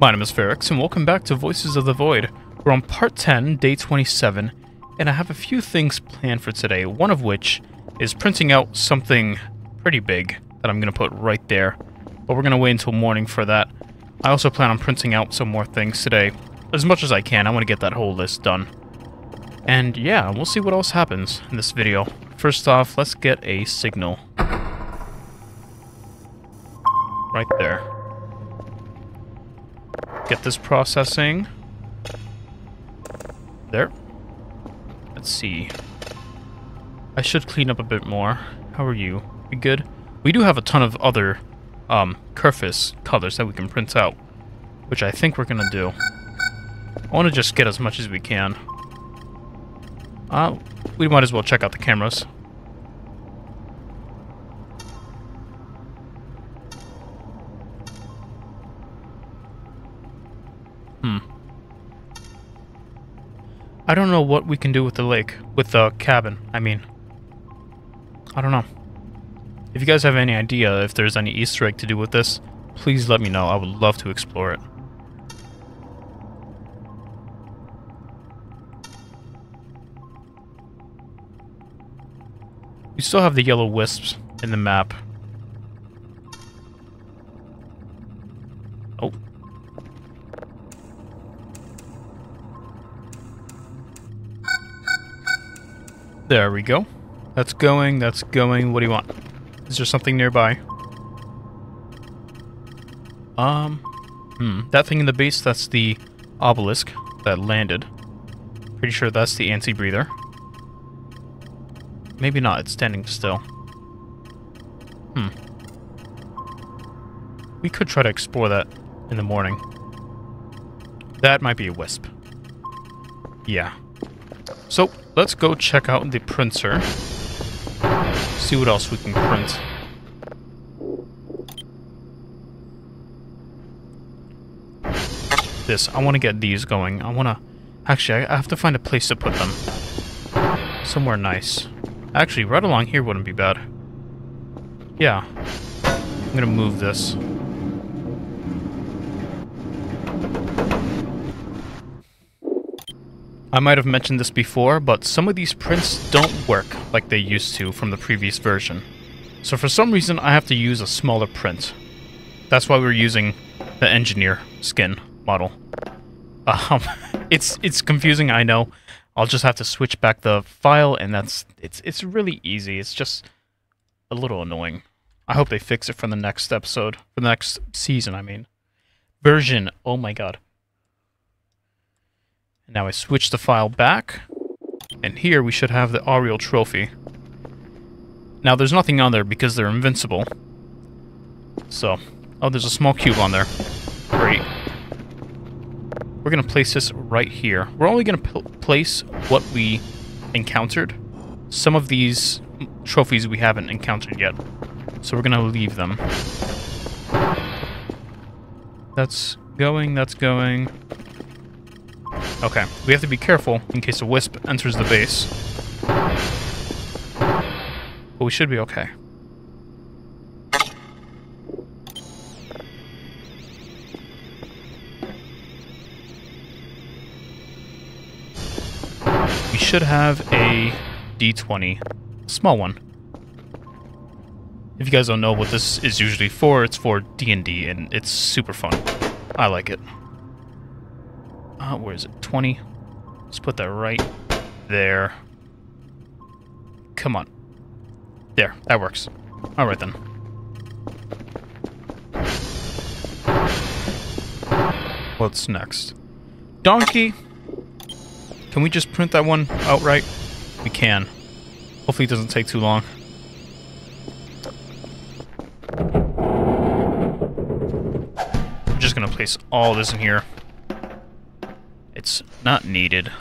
My name is Ferax, and welcome back to Voices of the Void. We're on part 10, day 27, and I have a few things planned for today, one of which is printing out something pretty big that I'm going to put right there, but we're going to wait until morning for that. I also plan on printing out some more things today, as much as I can. I want to get that whole list done. And yeah, we'll see what else happens in this video. First off, let's get a signal. Right there. Get this processing. There. Let's see. I should clean up a bit more. How are you? We good? We do have a ton of other um, Kerfus colors that we can print out, which I think we're going to do. I want to just get as much as we can. Uh, we might as well check out the cameras. Hmm. I don't know what we can do with the lake. With the cabin, I mean. I don't know. If you guys have any idea if there's any Easter egg to do with this, please let me know. I would love to explore it. We still have the yellow wisps in the map. There we go. That's going, that's going. What do you want? Is there something nearby? Um, hmm. That thing in the base, that's the obelisk that landed. Pretty sure that's the anti-breather. Maybe not, it's standing still. Hmm. We could try to explore that in the morning. That might be a wisp. Yeah. So, let's go check out the printer. See what else we can print. This, I want to get these going. I want to... Actually, I have to find a place to put them. Somewhere nice. Actually, right along here wouldn't be bad. Yeah. I'm gonna move this. I might have mentioned this before, but some of these prints don't work like they used to from the previous version. So for some reason, I have to use a smaller print. That's why we're using the engineer skin model. Um, it's it's confusing, I know. I'll just have to switch back the file, and that's it's it's really easy. It's just a little annoying. I hope they fix it for the next episode, for the next season. I mean, version. Oh my god. Now I switch the file back, and here we should have the Ariral trophy. Now there's nothing on there because they're invincible. So, oh, there's a small cube on there. Great. We're going to place this right here. We're only going to place what we encountered. Some of these trophies we haven't encountered yet. So we're going to leave them. That's going, that's going. Okay, we have to be careful in case a wisp enters the base. But we should be okay. We should have a D20. Small one. If you guys don't know what this is usually for, it's for D&D, and it's super fun. I like it. Uh, where is it? 20? Let's put that right there. Come on. There, that works. Alright then. What's next? Donkey! Can we just print that one outright? We can. Hopefully it doesn't take too long. I'm just gonna place all this in here. It's not needed.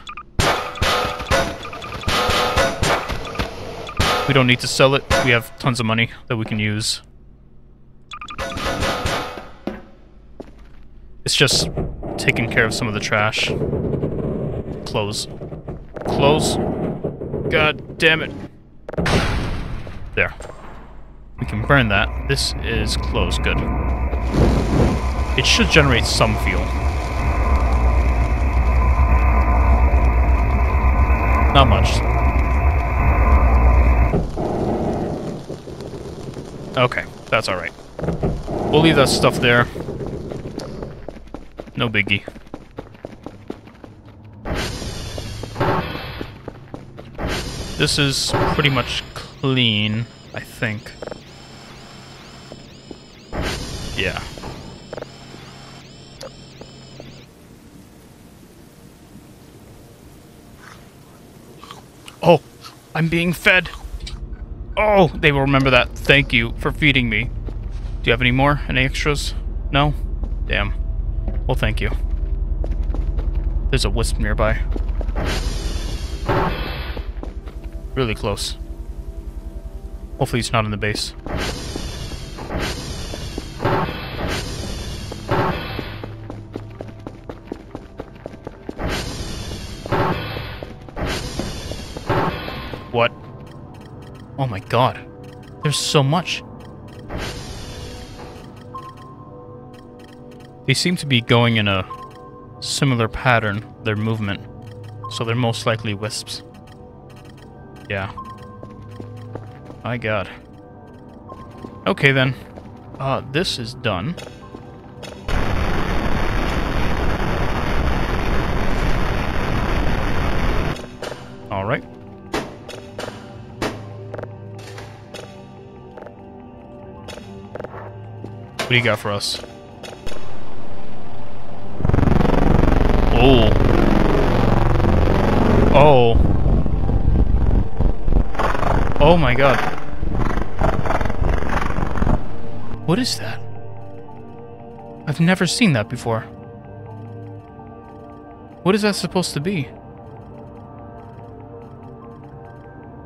We don't need to sell it. We have tons of money that we can use. It's just taking care of some of the trash. Close. Close. God damn it. There. We can burn that. This is closed. Good. It should generate some fuel. Not much. Okay, that's alright. We'll leave that stuff there. No biggie. This is pretty much clean, I think. I'm being fed. Oh, they will remember that. Thank you for feeding me. Do you have any more? Any extras? No? Damn. Well, thank you. There's a wisp nearby. Really close. Hopefully he's not in the base. My god. There's so much. They seem to be going in a similar pattern, their movement. So they're most likely wisps. Yeah. My god. Okay then. Uh, this is done. What do you got for us? Oh. Oh. Oh my god. What is that? I've never seen that before. What is that supposed to be?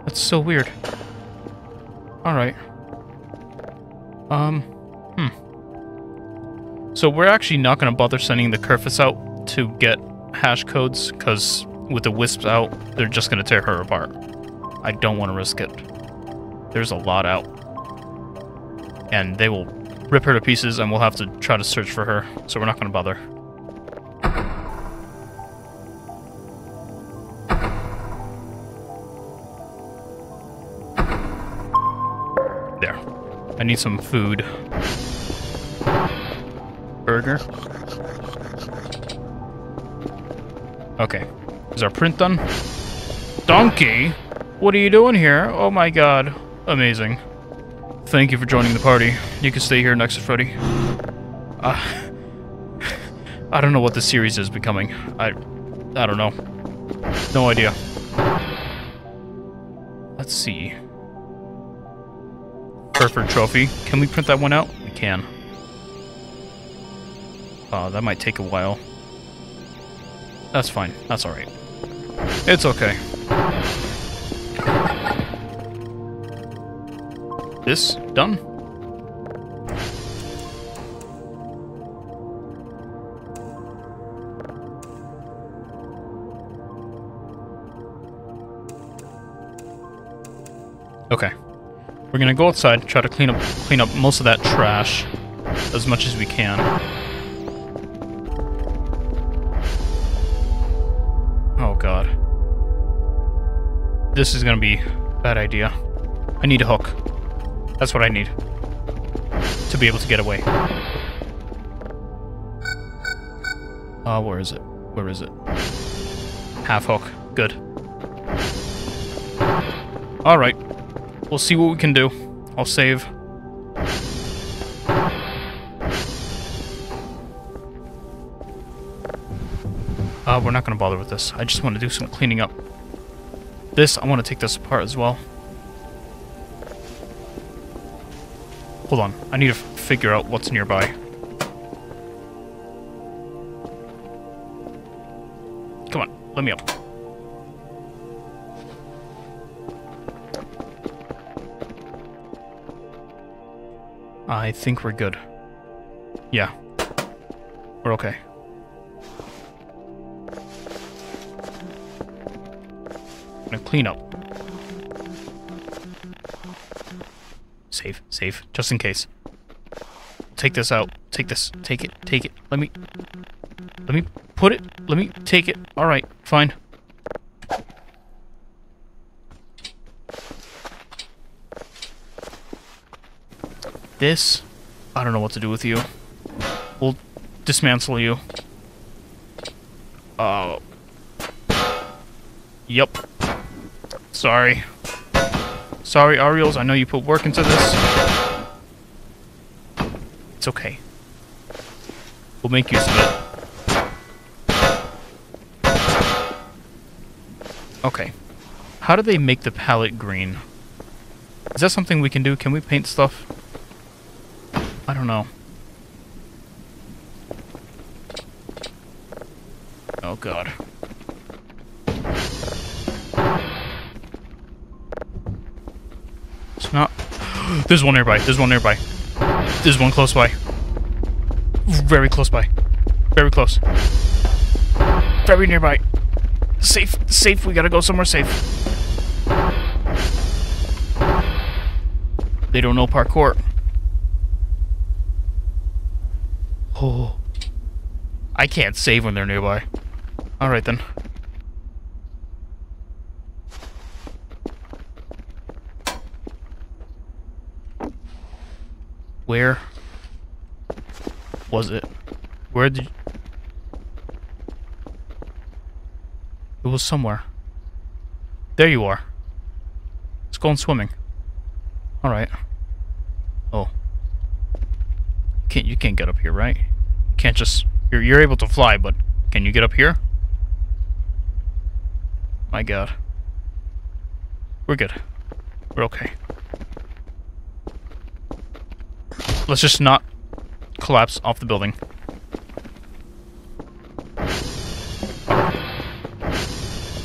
That's so weird. Alright. Um. So we're actually not going to bother sending the Kerfus out to get hash codes, because with the Wisps out, they're just going to tear her apart. I don't want to risk it. There's a lot out. And they will rip her to pieces, and we'll have to try to search for her, so we're not going to bother. There. I need some food. Burger. Okay. Is our print done? Donkey? What are you doing here? Oh my god. Amazing. Thank you for joining the party. You can stay here next to Freddy. Uh, I don't know what the series is becoming. I... I don't know. No idea. Let's see. Hereford Trophy. Can we print that one out? We can. Oh, that might take a while. That's fine. That's alright. It's okay. This done? Okay. We're gonna go outside, and try to clean up clean up most of that trash as much as we can. This is gonna be a bad idea. I need a hook. That's what I need. To be able to get away. Uh, where is it? Where is it? Half hook. Good. Alright. We'll see what we can do. I'll save. Uh, we're not going to bother with this. I just want to do some cleaning up. This, I want to take this apart as well. Hold on. I need to figure out what's nearby. Come on. Let me up. I think we're good. Yeah. We're okay. Gonna clean up. Save, save, just in case. Take this out, take this. Take it. Take it. Let me... Let me put it. Let me take it. Alright, fine. This... I don't know what to do with you. We'll dismantle you. Uh... Yep. Sorry. Sorry, Ariels, I know you put work into this. It's okay. We'll make use of it. Okay. How do they make the palette green? Is that something we can do? Can we paint stuff? I don't know. Oh god. There's one nearby. There's one nearby. There's one close by. Very close by. Very close. Very nearby. Safe, safe. We gotta go somewhere safe. They don't know parkour. Oh. I can't save when they're nearby. Alright then. Where was it? Where did... It was somewhere. There you are. Let's go on swimming. Alright. Oh. Can't you can't get up here, right? You can't just you're you're able to fly, but can you get up here? My god. We're good. We're okay. Let's just not collapse off the building.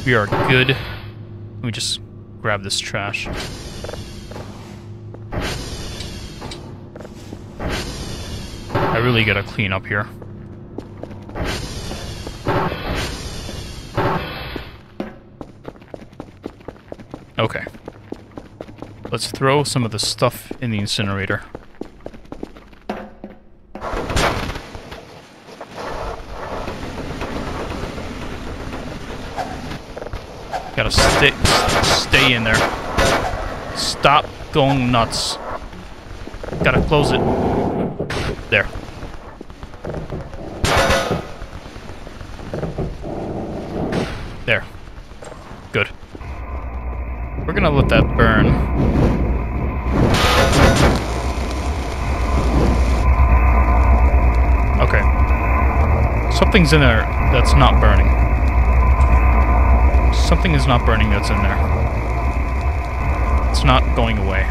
We are good. Let me just grab this trash. I really gotta clean up here. Okay. Let's throw some of the stuff in the incinerator. Gotta stay, stay in there. Stop going nuts. Gotta close it. There. There. Good. We're gonna let that burn. Okay. Something's in there that's not burning. Something is not burning that's in there. It's not going away.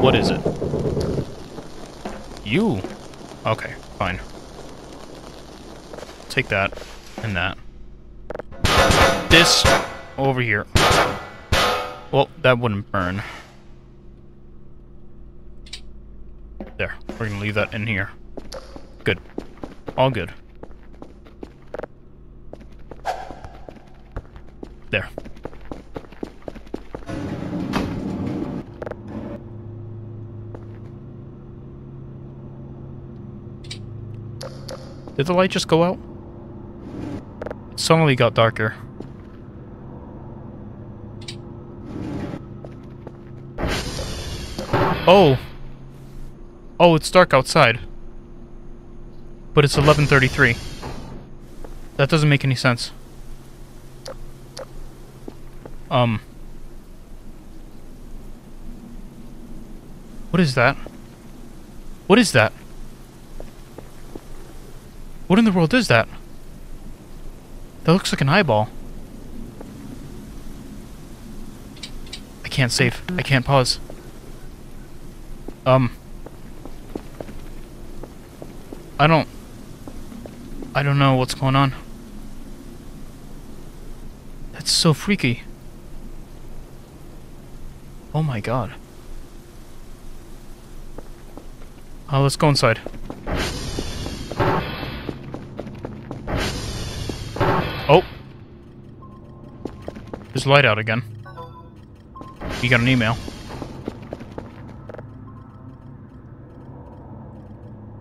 What is it? You? Okay, fine. Take that and that. This over here. Well, that wouldn't burn. There. We're gonna leave that in here. Good. All good. There. Did the light just go out? It suddenly got darker. Oh! Oh, it's dark outside. But it's 11.33. That doesn't make any sense. Um... What is that? What is that? What in the world is that? That looks like an eyeball. I can't save. I can't pause. Um... I don't... I don't know what's going on. That's so freaky. Oh my god. Oh, let's go inside. Oh. There's light out again. You got an email.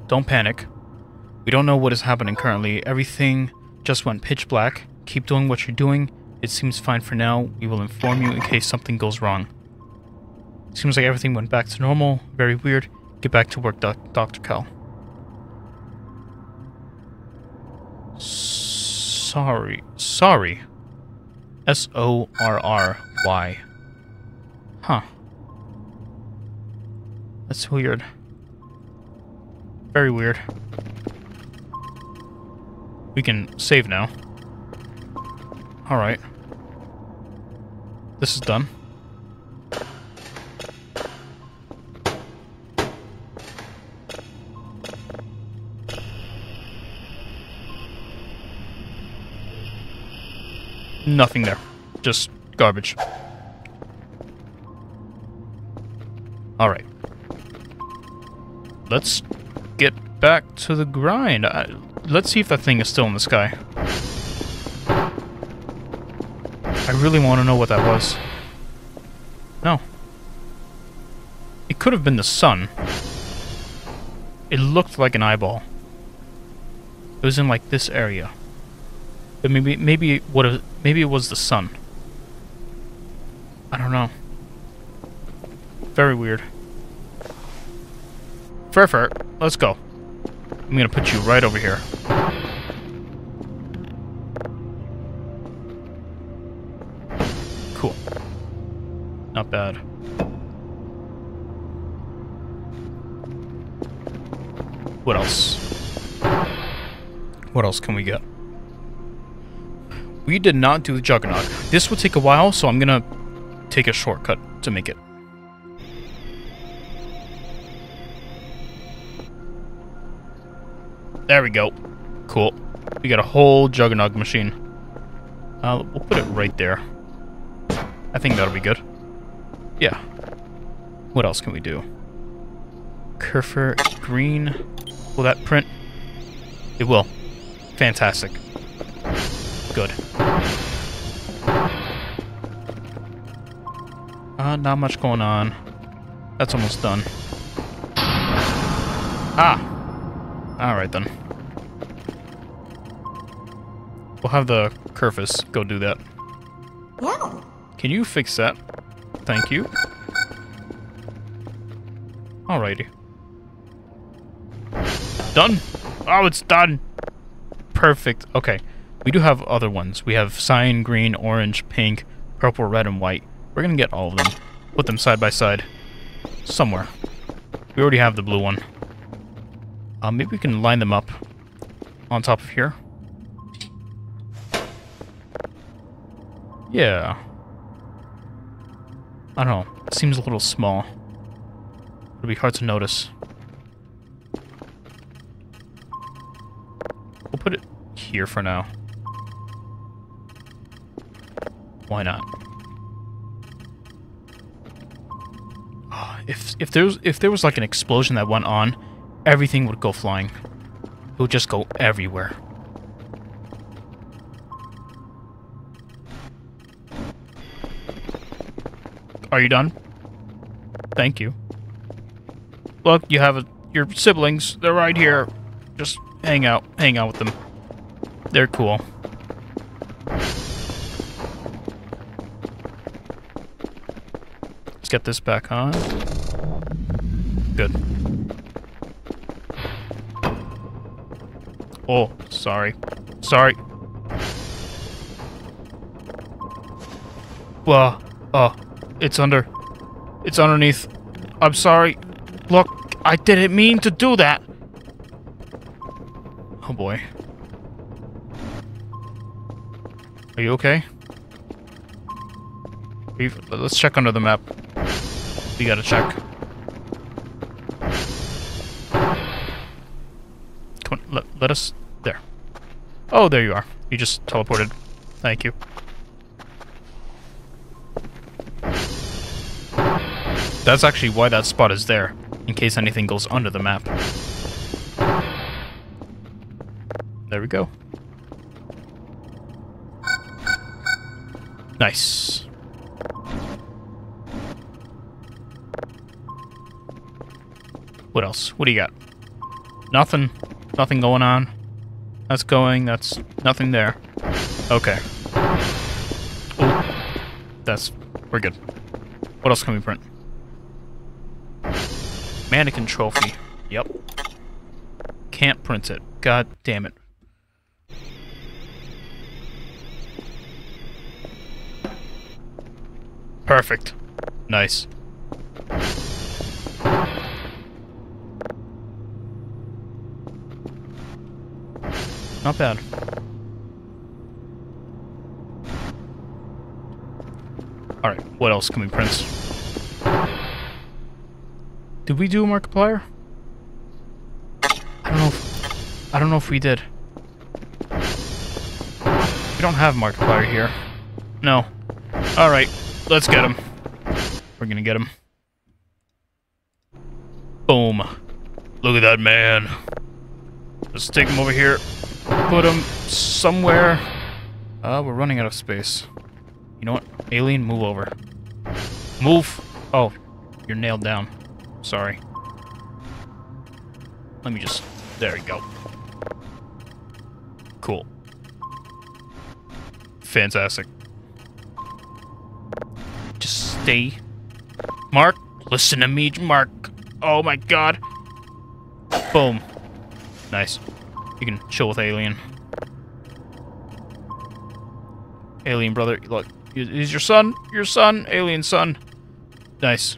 Don't panic. We don't know what is happening currently. Everything just went pitch black. Keep doing what you're doing. It seems fine for now. We will inform you in case something goes wrong. Seems like everything went back to normal. Very weird. Get back to work, doc Dr. Kel. Sorry. Sorry. S-O-R-R-Y. Huh. That's weird. Very weird. We can save now. Alright. This is done. Nothing there. Just garbage. Alright. Let's get back to the grind. I, let's see if that thing is still in the sky. I really want to know what that was. No. It could have been the sun. It looked like an eyeball. It was in like this area. But maybe maybe what maybe it was the sun. I don't know. Very weird. Furfur, let's go. I'm gonna put you right over here. Cool. Not bad. What else? What else can we get? We did not do the Juggernaut. This will take a while, so I'm gonna take a shortcut to make it. There we go. Cool. We got a whole Juggernaut machine. Uh, we'll put it right there. I think that'll be good. Yeah. What else can we do? Kerfer green. Will that print? It will. Fantastic. Good. Uh, not much going on. That's almost done. Ah! Alright then. We'll have the Kerfus go do that. Yeah. Can you fix that? Thank you. Alrighty. Done! Oh, it's done! Perfect. Okay. We do have other ones. We have cyan, green, orange, pink, purple, red, and white. We're gonna get all of them. Put them side by side. Somewhere. We already have the blue one. Uh, maybe we can line them up on top of here. Yeah. I don't know. It seems a little small. It'll be hard to notice. We'll put it here for now. Why not? If if there was if there was like an explosion that went on, everything would go flying. It would just go everywhere. Are you done? Thank you. Look, you have a, your siblings. They're right here. Just hang out. Hang out with them. They're cool. Get this back on. Good. Oh, sorry. Sorry. Well, oh, it's under. It's underneath. I'm sorry. Look, I didn't mean to do that. Oh boy. Are you okay? Let's check under the map. We gotta check. Come on, let, let us... There. Oh, there you are. You just teleported. Thank you. That's actually why that spot is there, in case anything goes under the map. There we go. Nice. What else? What do you got? Nothing. Nothing going on. That's going. That's nothing there. Okay. Ooh. That's... We're good. What else can we print? Mannequin trophy. Yep. Can't print it. God damn it. Perfect. Nice. Not bad. Alright, what else can we print? Did we do a Markiplier? I don't know if, I don't know if we did. We don't have Markiplier here. No. Alright, let's get him. We're gonna get him. Boom. Look at that man. Let's take him over here. Put him somewhere. Uh, we're running out of space. You know what? Alien, move over. Move! Oh, you're nailed down. Sorry. Let me just... There we go. Cool. Fantastic. Just stay. Mark, listen to me, Mark. Oh my god. Boom. Nice. You can chill with Alien. Alien brother, look. he's your son? Your son? Alien son. Nice.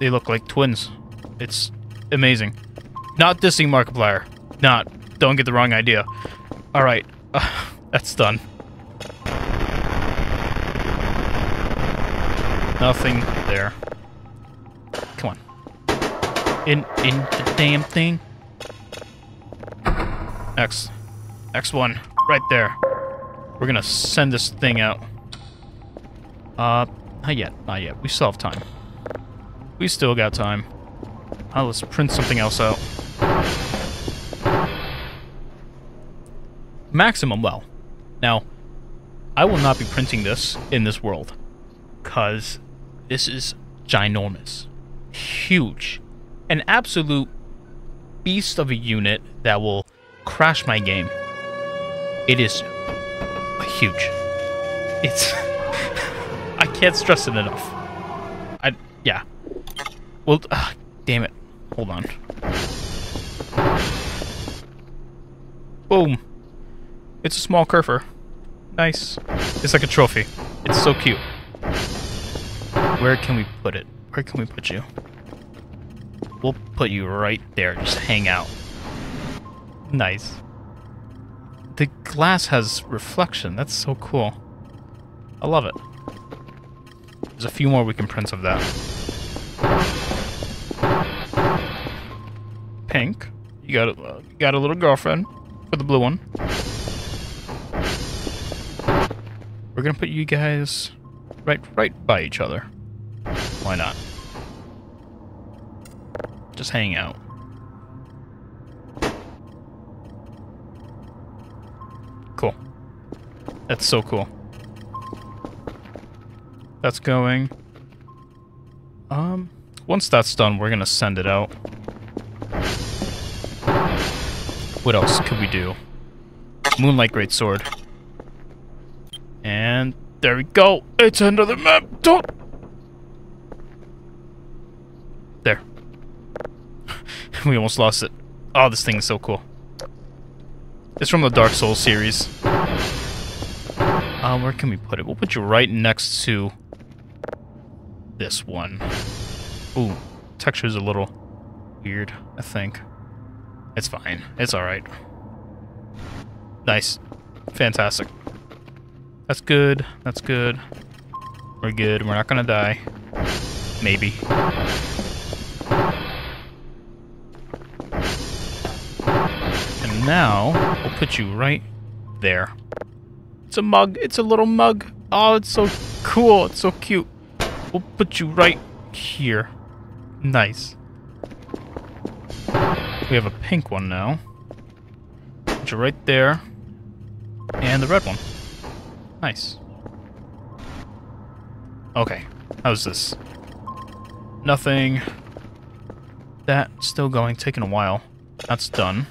They look like twins. It's amazing. Not dissing Markiplier. Not. Don't get the wrong idea. Alright. Uh, that's done. Nothing there. Come on. In in the damn thing. X. X1. Right there. We're gonna send this thing out. Uh, not yet. Not yet. We still have time. We still got time. Uh, let's print something else out. Maximum well. Now, I will not be printing this in this world. Because this is ginormous. Huge. An absolute beast of a unit that will crash my game. It is huge. It's... I can't stress it enough. I... yeah. Well, uh, damn it. Hold on. Boom. It's a small curfer. Nice. It's like a trophy. It's so cute. Where can we put it? Where can we put you? We'll put you right there. Just hang out. Nice. The glass has reflection. That's so cool. I love it. There's a few more we can print of that. Pink. You got a, uh, you got a little girlfriend for the blue one. We're gonna put you guys right right by each other. Why not? Just hang out. Cool. That's so cool. That's going. Um, once that's done, we're gonna send it out. What else could we do? Moonlight Greatsword. And there we go. It's under the map. Don't. There. we almost lost it. Oh, this thing is so cool. It's from the Dark Souls series. Um, where can we put it? We'll put you right next to this one. Ooh, texture's a little weird, I think. It's fine. It's alright. Nice. Fantastic. That's good. That's good. We're good. We're not gonna die. Maybe. And now, we'll put you right there. A mug. It's a little mug. Oh, it's so cool. It's so cute. We'll put you right here. Nice. We have a pink one now. Put you right there. And the red one. Nice. Okay. How's this? Nothing. that still going, taking a while. That's done.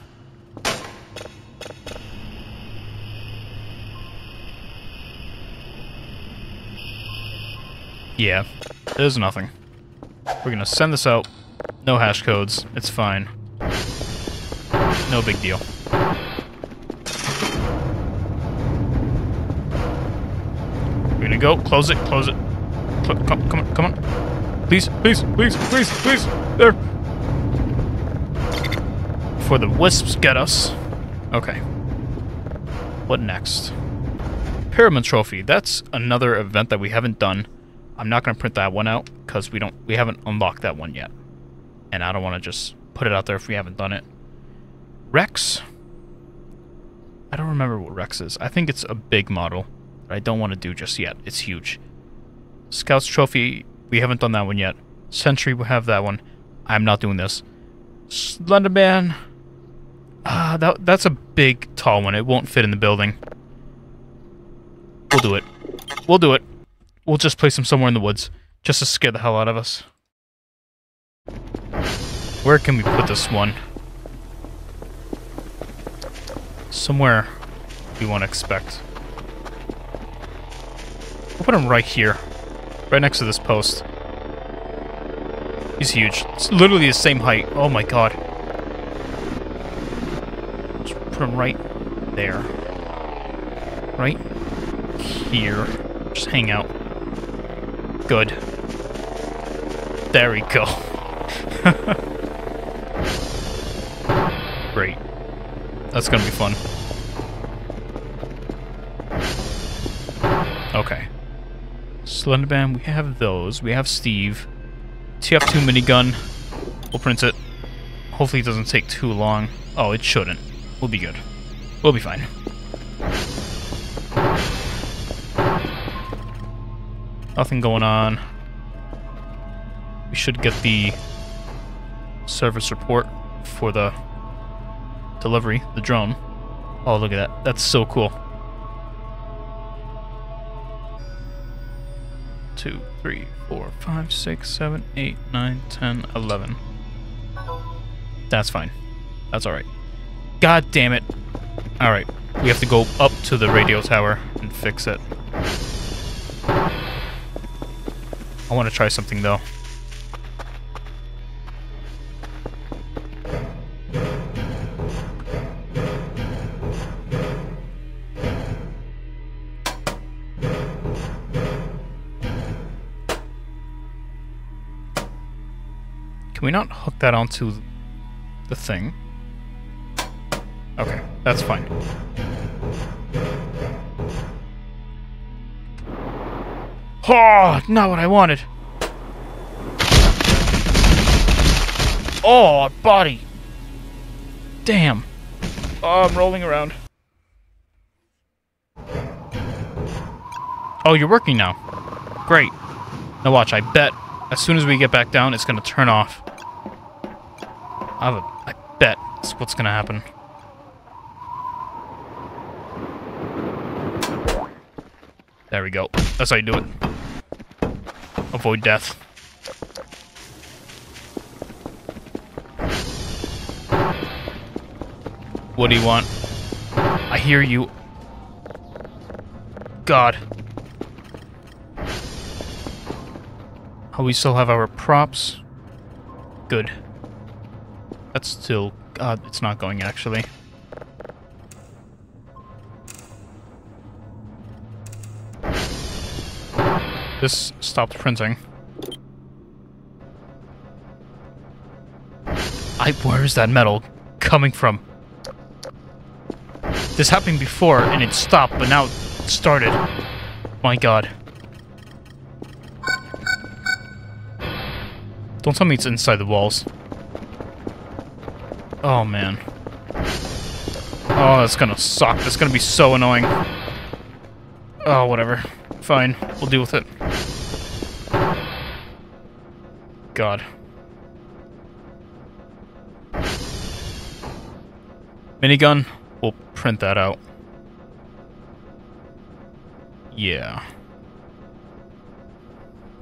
Yeah, there's nothing. We're gonna send this out. No hash codes. It's fine. No big deal. We're gonna go. Close it. Close it. Cl come, come on. Come on. Please, please, please, please, please. There. Before the wisps get us. Okay. What next? Pyramid Trophy. That's another event that we haven't done. I'm not going to print that one out because we don't we haven't unlocked that one yet. And I don't want to just put it out there if we haven't done it. Rex? I don't remember what Rex is. I think it's a big model that I don't want to do just yet. It's huge. Scouts Trophy, we haven't done that one yet. Sentry, we have that one. I'm not doing this. Slenderman. Ah, that, that's a big, tall one. It won't fit in the building. We'll do it. We'll do it. We'll just place him somewhere in the woods, just to scare the hell out of us. Where can we put this one? Somewhere we won't expect. We'll put him right here. Right next to this post. He's huge. It's literally the same height. Oh my god. Just put him right there. Right here. Just hang out. Good. There we go. Great. That's gonna be fun. Okay. Slenderman, we have those. We have Steve. TF2 minigun. We'll print it. Hopefully it doesn't take too long. Oh, it shouldn't. We'll be good. We'll be fine. Nothing going on. We should get the service report for the delivery, the drone. Oh, look at that. That's so cool. Two, three, four, five, six, seven, eight, nine, ten, eleven. That's fine. That's alright. God damn it. Alright. We have to go up to the radio tower and fix it. I want to try something, though. Can we not hook that onto the thing? Okay, that's fine. Oh, not what I wanted. Oh, body. Damn. Oh, I'm rolling around. Oh, you're working now. Great. Now watch, I bet as soon as we get back down, it's going to turn off. I, I bet that's what's going to happen. There we go. That's how you do it. Avoid death. What do you want? I hear you. God. Oh, we still have our props. Good. That's still... God, it's not going, actually. This stopped printing. I... Where is that metal coming from? This happened before, and it stopped, but now it started. My god. Don't tell me it's inside the walls. Oh, man. Oh, that's gonna suck. That's gonna be so annoying. Oh, whatever. Fine. We'll deal with it. God. Minigun? We'll print that out. Yeah.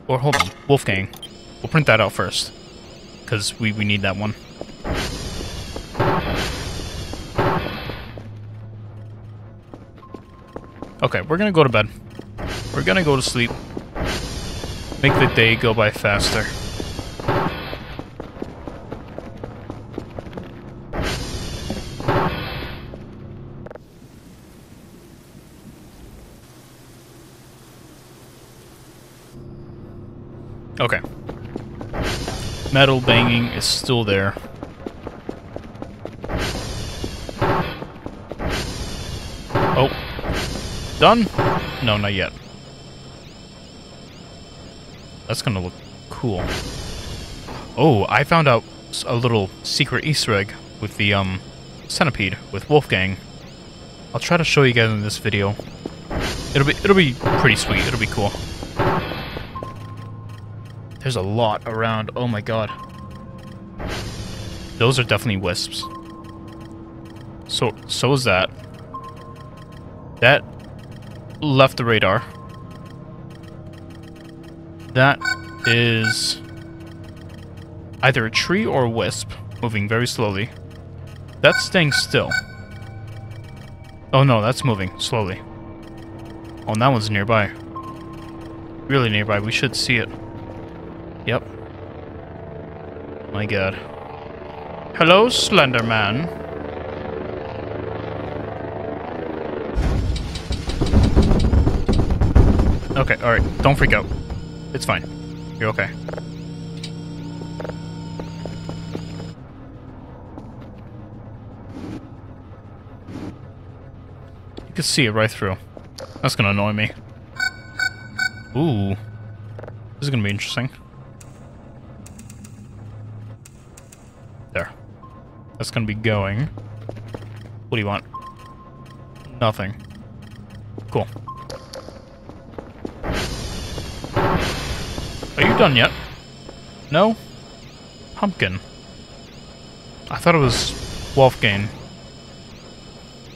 Or hold on. Wolfgang. We'll print that out first. because we, we need that one. Okay, we're gonna go to bed. We're gonna go to sleep. Make the day go by faster. Metal banging is still there. Oh. Done? No, not yet. That's gonna look cool. Oh, I found out a little secret Easter egg with the, um, centipede with Wolfgang. I'll try to show you guys in this video. It'll be, it'll be pretty sweet. It'll be cool. There's a lot around. Oh my god. Those are definitely wisps. So, so is that. That left the radar. That is either a tree or a wisp, moving very slowly. That's staying still. Oh no, that's moving slowly. Oh, and that one's nearby. Really nearby, we should see it. Yep. My god. Hello, Slender Man. Okay, alright. Don't freak out. It's fine. You're okay. You can see it right through. That's gonna annoy me. Ooh. This is gonna be interesting. That's gonna be going. What do you want? Nothing. Cool. Are you done yet? No? Pumpkin. I thought it was Wolfgang.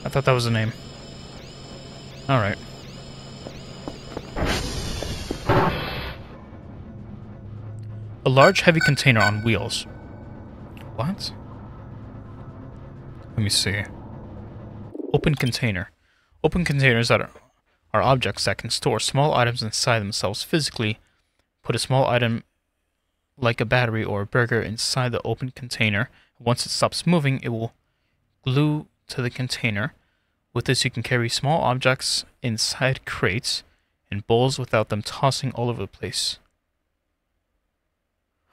I thought that was the name. Alright. A large heavy container on wheels. Let me see. Open container. Open containers that are, are objects that can store small items inside themselves physically. Put a small item like a battery or a burger inside the open container. Once it stops moving, it will glue to the container. With this, you can carry small objects inside crates and bowls without them tossing all over the place.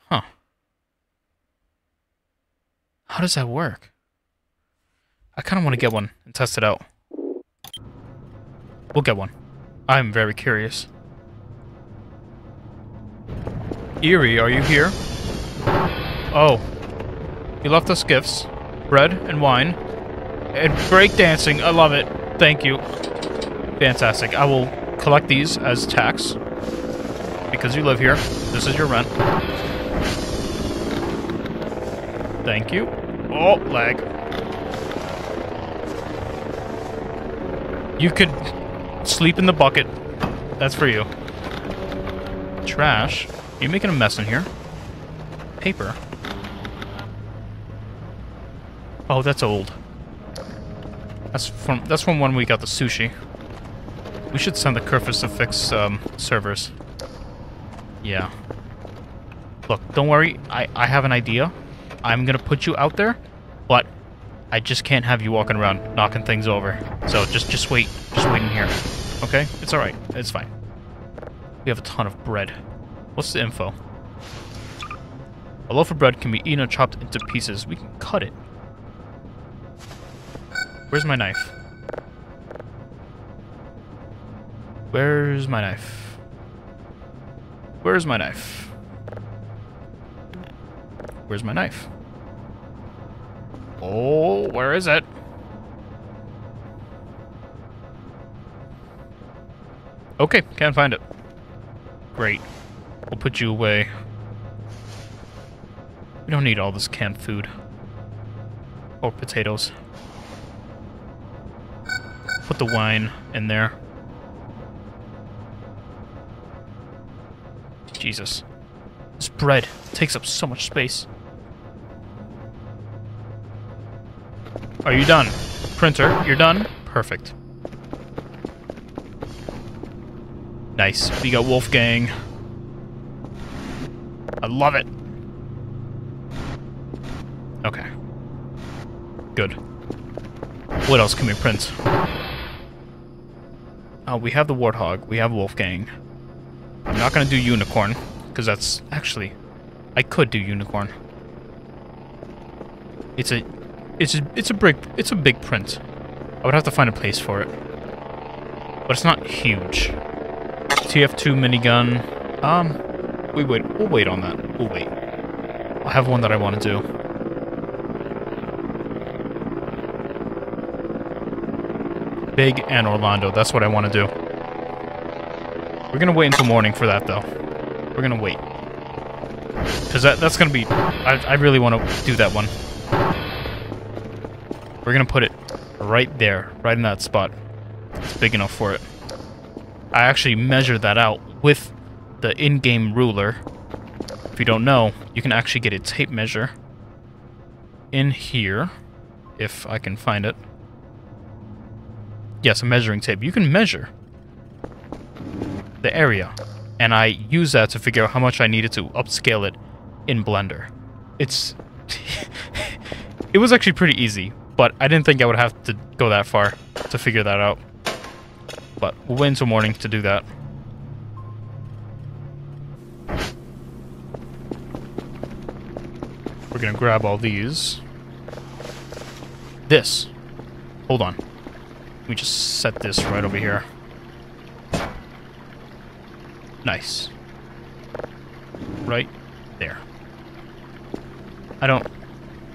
Huh. How does that work? I kind of want to get one and test it out. We'll get one. I'm very curious. Erie, are you here? Oh. You left us gifts. Bread and wine. And break dancing. I love it. Thank you. Fantastic. I will collect these as tax. Because you live here. This is your rent. Thank you. Oh, lag. You could sleep in the bucket. That's for you. Trash. Are you making a mess in here? Paper. Oh, that's old. That's from that's from when we got the sushi. We should send the Kerfus to fix um, servers. Yeah. Look, don't worry. I, I have an idea. I'm gonna put you out there, but I just can't have you walking around knocking things over. So just just wait. Just wait in here. Okay? It's alright. It's fine. We have a ton of bread. What's the info? A loaf of bread can be eaten or chopped into pieces. We can cut it. Where's my knife? Where's my knife? Where's my knife? Where's my knife? Oh, where is it? Okay, can't find it. Great. We'll put you away. We don't need all this canned food. Or potatoes. Put the wine in there. Jesus. This bread takes up so much space. Are you done? Printer, you're done? Perfect. Nice. We got Wolfgang. I love it. Okay. Good. What else can we print? Oh, we have the Warthog. We have Wolfgang. I'm not gonna do Unicorn, because that's... Actually, I could do Unicorn. It's a... It's a, it's a big it's a big print. I would have to find a place for it. But it's not huge. TF2 minigun. Um, we wait. We'll wait on that. We'll wait. I have one that I want to do. Big Anor Londo. That's what I want to do. We're gonna wait until morning for that, though. We're gonna wait. Because that, that's gonna be... I, I really want to do that one. We're gonna put it right there, right in that spot. It's big enough for it. I actually measured that out with the in-game ruler. If you don't know, you can actually get a tape measure in here, if I can find it. Yes, a measuring tape. You can measure the area, and I use that to figure out how much I needed to upscale it in Blender. It's... it was actually pretty easy. But I didn't think I would have to go that far to figure that out. But we'll wait until morning to do that. We're gonna grab all these. This. Hold on. Me just set this right over here. Nice. Right there. I don't...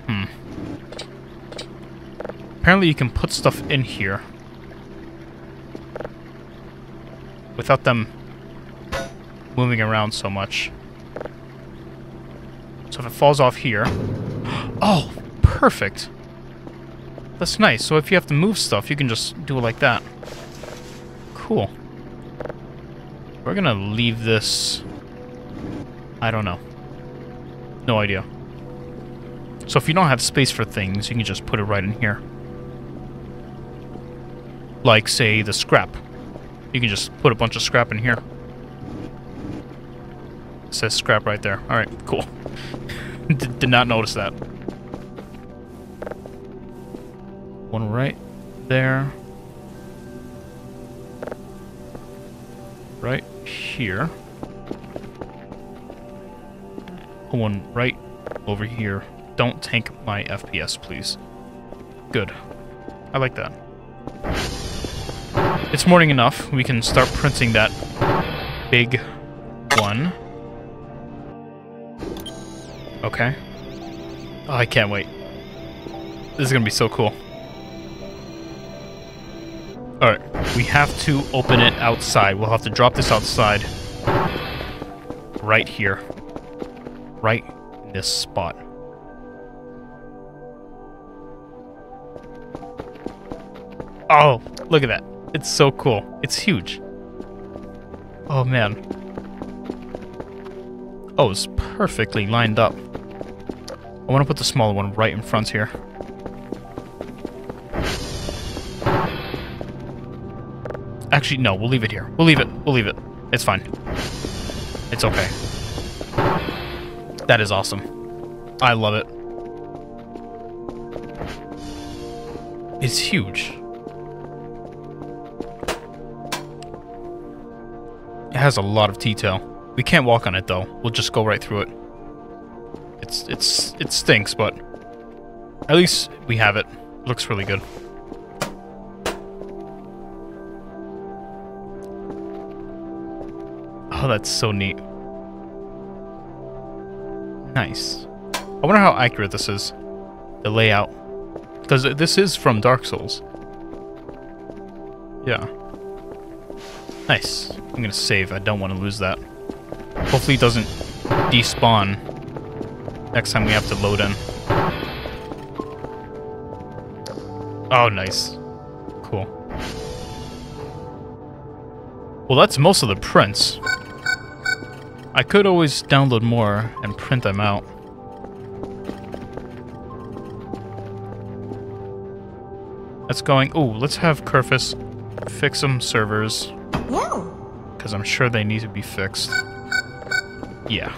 Hmm. Apparently you can put stuff in here. Without them moving around so much. So if it falls off here... Oh, perfect. That's nice. So if you have to move stuff, you can just do it like that. Cool. We're gonna leave this... I don't know. No idea. So if you don't have space for things, you can just put it right in here like, say, the scrap. You can just put a bunch of scrap in here. It says scrap right there. Alright, cool. did, did not notice that. One right there. Right here. One right over here. Don't tank my FPS, please. Good. I like that. It's morning enough. We can start printing that big one. Okay. Oh, I can't wait. This is gonna be so cool. Alright, we have to open it outside. We'll have to drop this outside. Right here. Right in this spot. Oh, look at that. It's so cool. It's huge. Oh, man. Oh, it's perfectly lined up. I want to put the smaller one right in front here. Actually, no, we'll leave it here. We'll leave it. We'll leave it. It's fine. It's okay. That is awesome. I love it. It's huge. Has a lot of detail. We can't walk on it though. We'll just go right through it. It's it's it stinks, but at least we have it. looks really good. Oh, that's so neat. Nice. I wonder how accurate this is. The layout. Because this is from Dark Souls. Yeah. Nice. I'm gonna save. I don't want to lose that. Hopefully it doesn't despawn next time we have to load in. Oh, nice. Cool. Well, that's most of the prints. I could always download more and print them out. That's going... Ooh, let's have Kerfus fix some servers. Because I'm sure they need to be fixed. Yeah.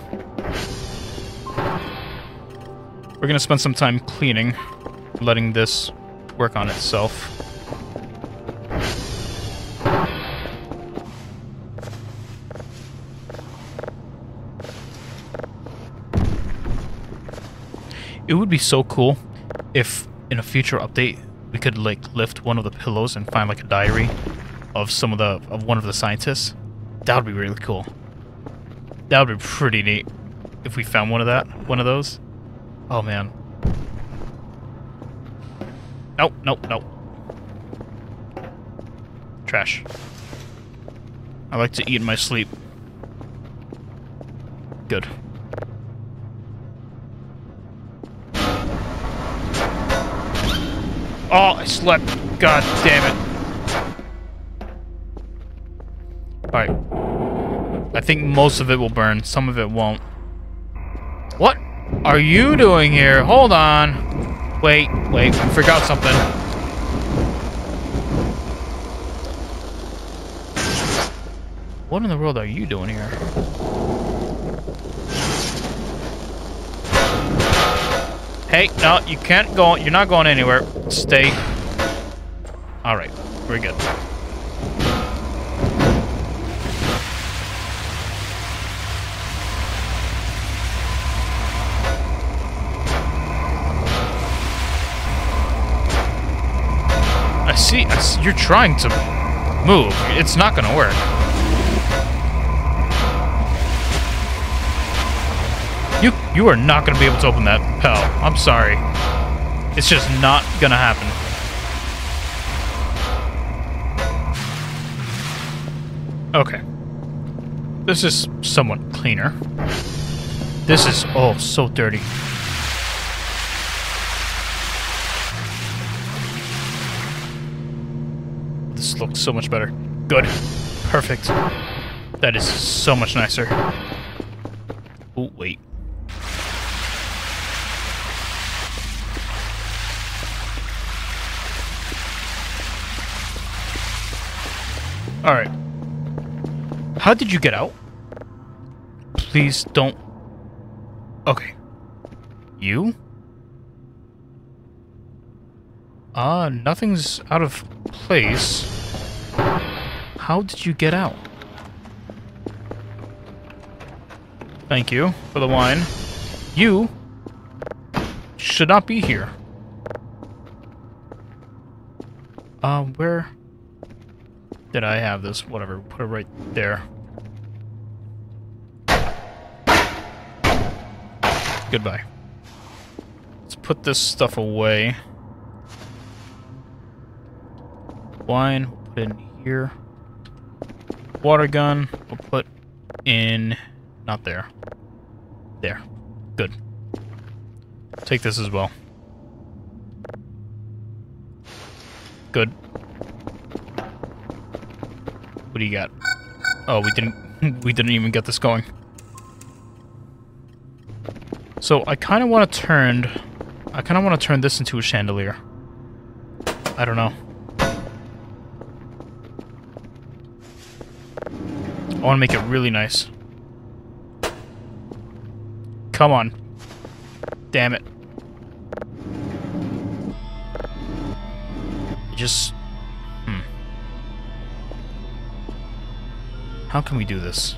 We're gonna spend some time cleaning, letting this work on itself. It would be so cool if in a future update we could like lift one of the pillows and find like a diary of some of the of one of the scientists. That would be really cool. That would be pretty neat if we found one of that, one of those. Oh man. Nope, nope, nope. Trash. I like to eat in my sleep. Good. Oh, I slept. God damn it. Think most of it will burn. Some of it won't. What are you doing here? Hold on. Wait, wait. I forgot something. What in the world are you doing here? Hey, no, you can't go. You're not going anywhere. Stay. All right, we're good. You're trying to move. It's not gonna work. You you are not to be able to open that hell. I'm sorry. It's just not to happen. Okay. This is somewhat cleaner. This is, oh, so dirty. Looks so much better. Good. Perfect. That is so much nicer. Oh, wait. Alright. How did you get out? Please don't... Okay. You? Uh, nothing's out of place. How did you get out? Thank you for the wine. You should not be here. Uh, where did I have this? Whatever, put it right there. Goodbye. Let's put this stuff away. Wine, we'll put in here. Water gun, we'll put in... Not there. There. Good. Take this as well. Good. What do you got? Oh, we didn't we didn't even get this going. So I kind of want to turn I kind of want to turn this into a chandelier. I don't know. I want to make it really nice. Come on. Damn it. Just hmm. How can we do this?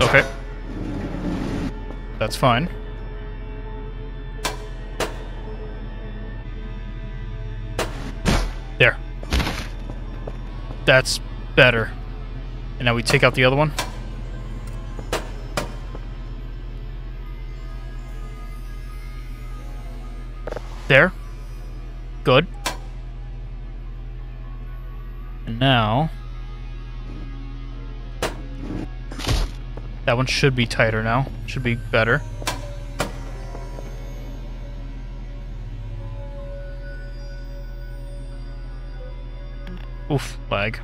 Okay. That's fine. That's better. And now we take out the other one? There. Good. And now... That one should be tighter now. Should be better. Lag.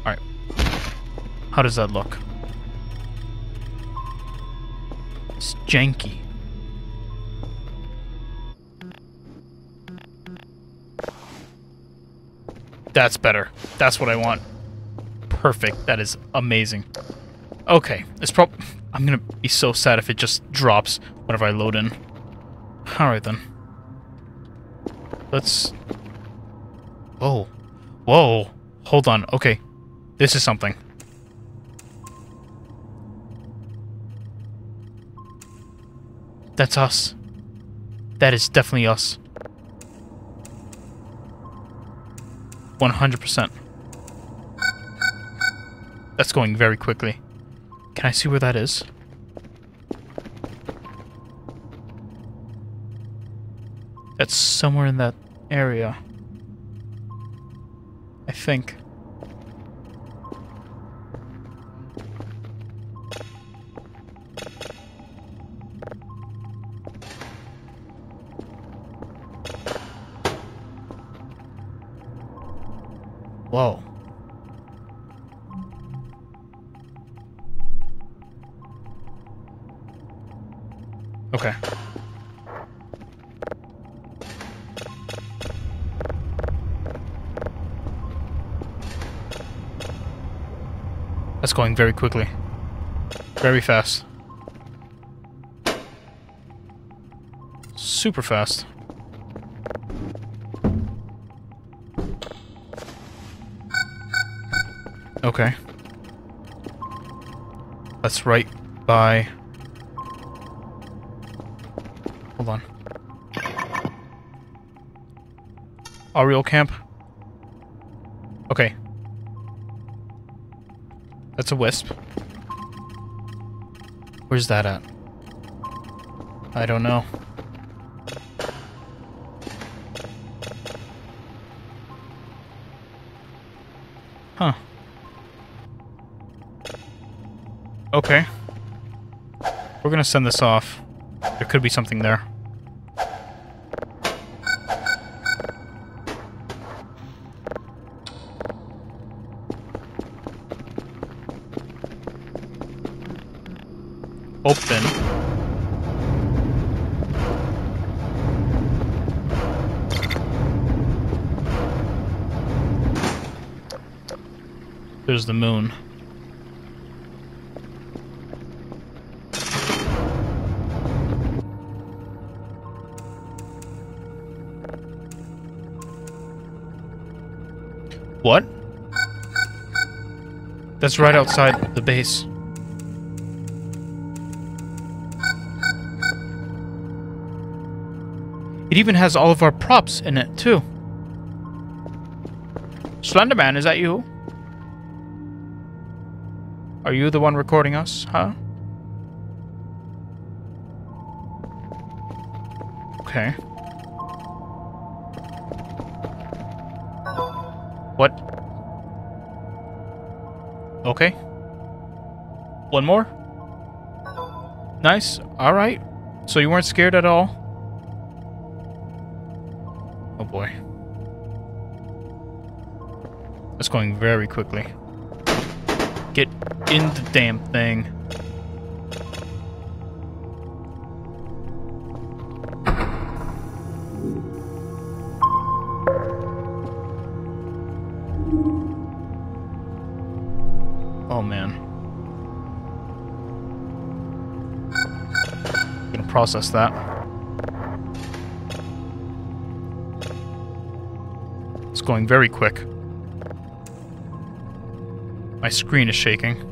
Alright. How does that look? It's janky. That's better. That's what I want. Perfect. That is amazing. Okay. It's prob- I'm gonna be so sad if it just drops whenever I load in. Alright then. Let's... Whoa. Whoa. Hold on. Okay. This is something. That's us. That is definitely us. 100%. That's going very quickly. Can I see where that is? That's somewhere in that area. I think. Going very quickly. Very fast. Super fast. Okay. That's right by... Hold on. Ariel camp? That's a wisp. Where's that at? I don't know. Huh. Okay. We're gonna send this off. There could be something there. There's the moon. What? That's right outside the base. It even has all of our props in it, too. Slenderman, is that you? Are you the one recording us, huh? Okay. What? Okay. One more? Nice. Alright. So you weren't scared at all? Oh boy. That's going very quickly. In the damn thing. Oh man. I'm Gonna process that. It's going very quick. My screen is shaking.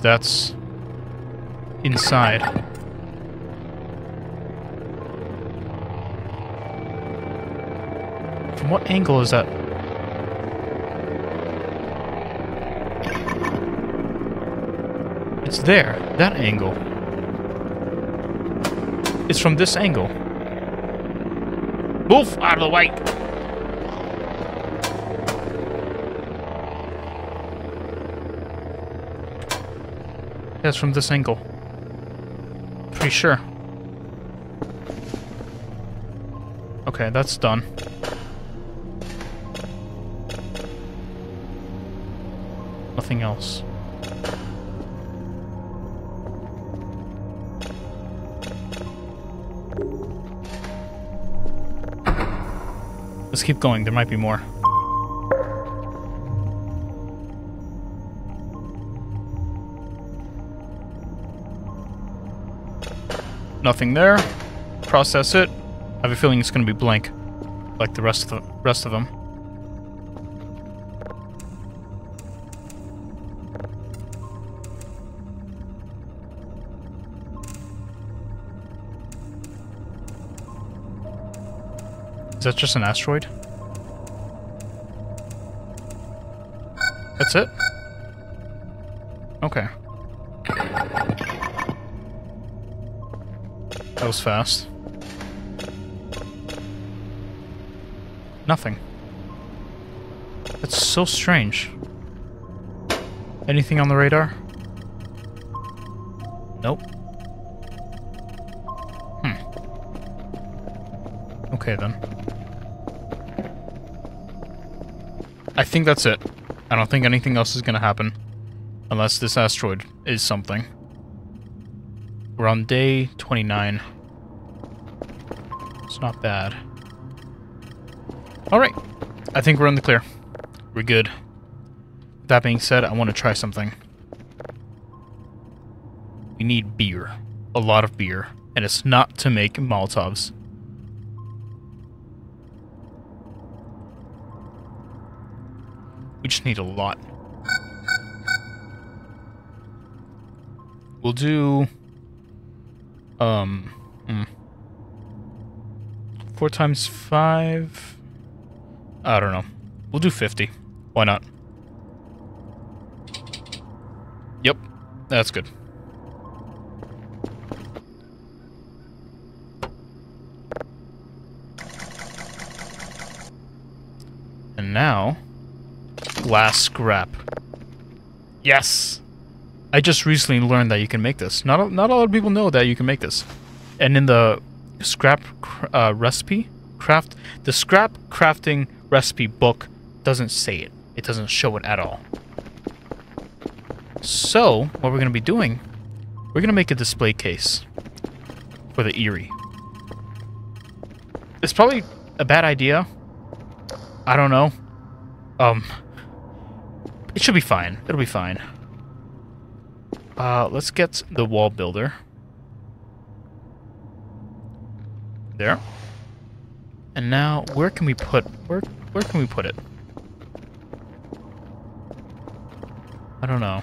That's inside. From what angle is that? It's there, that angle. It's from this angle. Move out of the way! That's from this angle. Pretty sure. Okay, that's done. Nothing else. Let's keep going. There might be more. Nothing there. Process it. I have a feeling it's going to be blank, like the rest of the rest of them. Is that just an asteroid? That's it? That was fast. Nothing. That's so strange. Anything on the radar? Nope. Hmm. Okay then. I think that's it. I don't think anything else is gonna happen. Unless this asteroid is something. We're on day 29. It's not bad. Alright. I think we're in the clear. We're good. That being said, I want to try something. We need beer. A lot of beer. And it's not to make Molotovs. We just need a lot. We'll do... Um... Hmm. Four times five... I don't know. We'll do 50. Why not? Yep. That's good. And now... Glass scrap. Yes! I just recently learned that you can make this. Not a, not a lot of people know that you can make this. And in the scrap uh, recipe, craft, the scrap crafting recipe book doesn't say it. It doesn't show it at all. So, what we're going to be doing, we're going to make a display case for the Erie. It's probably a bad idea. I don't know. Um, it should be fine. It'll be fine. Uh, let's get the wall builder. There. And now, where can we put... Where, where can we put it? I don't know.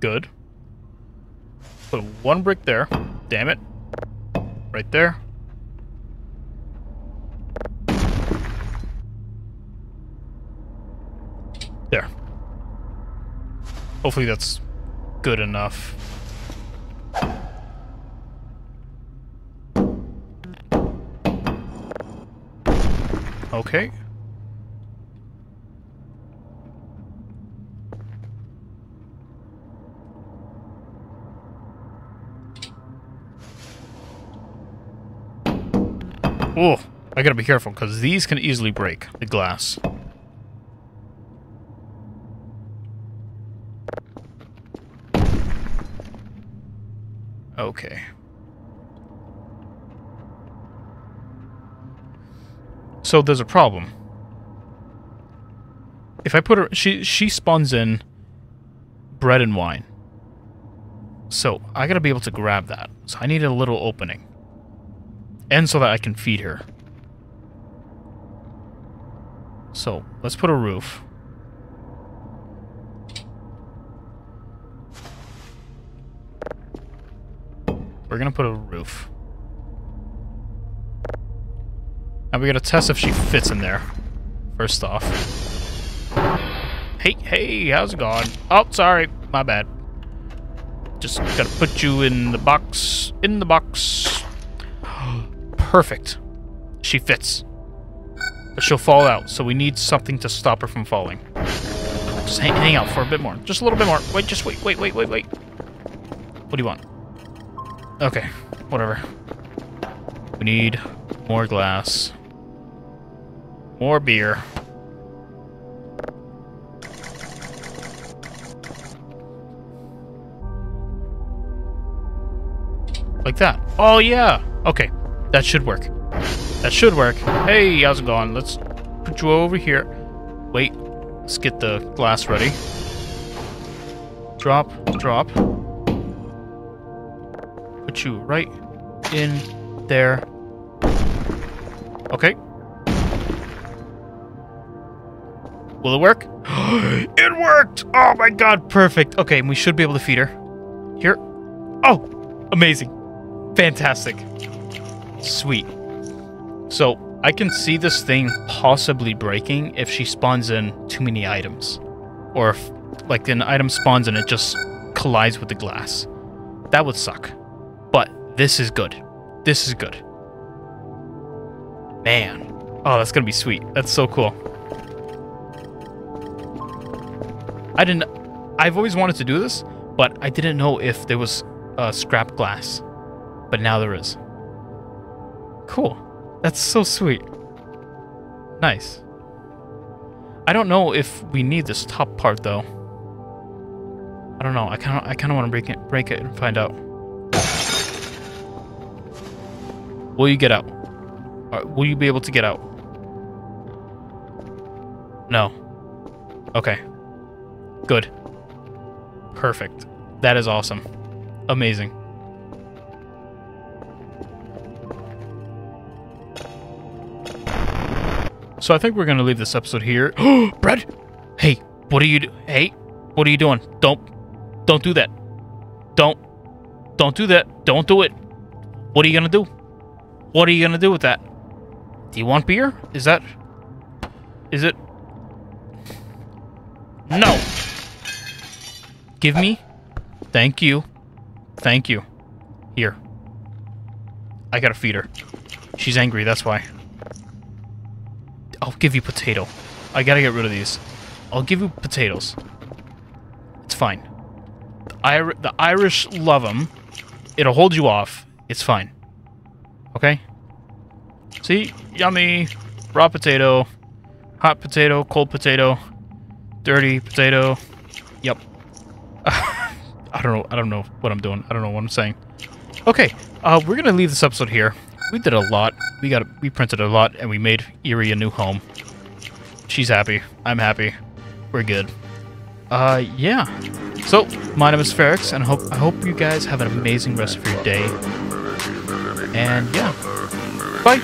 Good. Put one brick there. Damn it. Right there. Hopefully that's good enough. Okay. Oh, I gotta be careful, because these can easily break the glass. Okay. So there's a problem. If I put her... She, she spawns in bread and wine. So, I gotta be able to grab that. So I need a little opening. And so that I can feed her. So, let's put a roof. We're gonna put a roof. And we gotta test if she fits in there. First off. Hey, hey, how's it going? Oh, sorry, my bad. Just gotta put you in the box, in the box. Perfect. She fits. But she'll fall out, so we need something to stop her from falling. Just hang, hang out for a bit more. Just a little bit more. Wait, just wait, wait, wait, wait, wait. What do you want? Okay, whatever. We need more glass. More beer. Like that. Oh, yeah. Okay. That should work. That should work. Hey, how's it going? Let's put you over here. Wait. Let's get the glass ready. Drop, drop. Put you right in there. Okay. Will it work? it worked! Oh my god, perfect. Okay, we should be able to feed her. Here. Oh, amazing. Fantastic. Sweet. So, I can see this thing possibly breaking if she spawns in too many items. Or if, like, an item spawns and it just collides with the glass. That would suck. This is good. This is good. Man. Oh, that's gonna be sweet. That's so cool. I didn't... I've always wanted to do this, but I didn't know if there was uh, scrap glass. But now there is. Cool. That's so sweet. Nice. I don't know if we need this top part though. I don't know. I kind of I kind of want to break it break it and find out. Will you get out? Uh, will you be able to get out? No. Okay. Good. Perfect. That is awesome. Amazing. So I think we're gonna leave this episode here. Brad! Hey, what are you do- Hey, what are you doing? Don't, don't do that. Don't, don't do that. Don't do it. What are you gonna do? What are you gonna do with that? Do you want beer? Is that, is it? No. Give me. Thank you. Thank you. Here. I gotta feed her. She's angry, that's why. I'll give you potato. I gotta get rid of these. I'll give you potatoes. It's fine. The, Ir the Irish love them. It'll hold you off. It's fine. Okay? See? Yummy. Raw potato. Hot potato. Cold potato. Dirty potato. Yep. I don't know. I don't know what I'm doing. I don't know what I'm saying. Okay. Uh, we're gonna leave this episode here. We did a lot. We got we printed a lot, and we made Erie a new home. She's happy. I'm happy. We're good. Uh, yeah. So, my name is Ferax, and I hope I hope you guys have an amazing rest of your day. And yeah, bye.